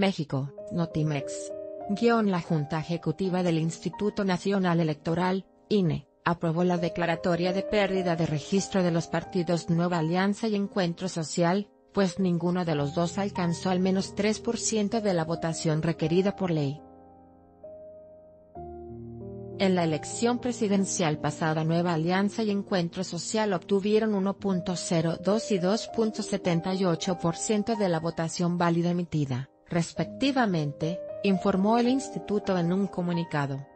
México, Notimex. Guión La Junta Ejecutiva del Instituto Nacional Electoral, INE, aprobó la declaratoria de pérdida de registro de los partidos Nueva Alianza y Encuentro Social, pues ninguno de los dos alcanzó al menos 3% de la votación requerida por ley. En la elección presidencial pasada Nueva Alianza y Encuentro Social obtuvieron 1.02 y 2.78% de la votación válida emitida, respectivamente, informó el instituto en un comunicado.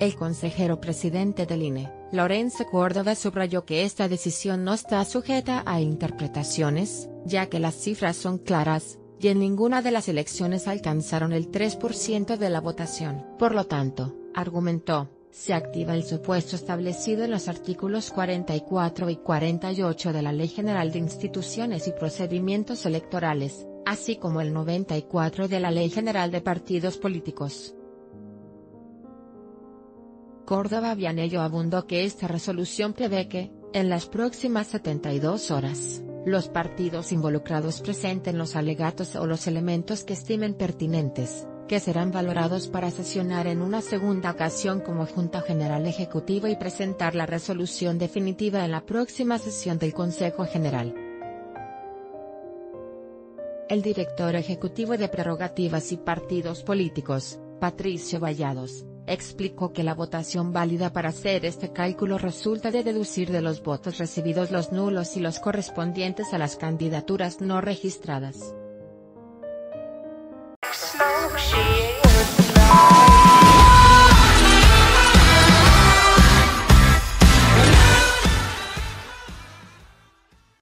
El consejero presidente del INE, Lorenzo Córdoba subrayó que esta decisión no está sujeta a interpretaciones, ya que las cifras son claras, y en ninguna de las elecciones alcanzaron el 3% de la votación. Por lo tanto, argumentó, se activa el supuesto establecido en los artículos 44 y 48 de la Ley General de Instituciones y Procedimientos Electorales, así como el 94 de la Ley General de Partidos Políticos. Córdoba Vianello abundó que esta resolución prevé que, en las próximas 72 horas, los partidos involucrados presenten los alegatos o los elementos que estimen pertinentes, que serán valorados para sesionar en una segunda ocasión como Junta General Ejecutiva y presentar la resolución definitiva en la próxima sesión del Consejo General. El director ejecutivo de Prerrogativas y Partidos Políticos, Patricio Vallados, explicó que la votación válida para hacer este cálculo resulta de deducir de los votos recibidos los nulos y los correspondientes a las candidaturas no registradas.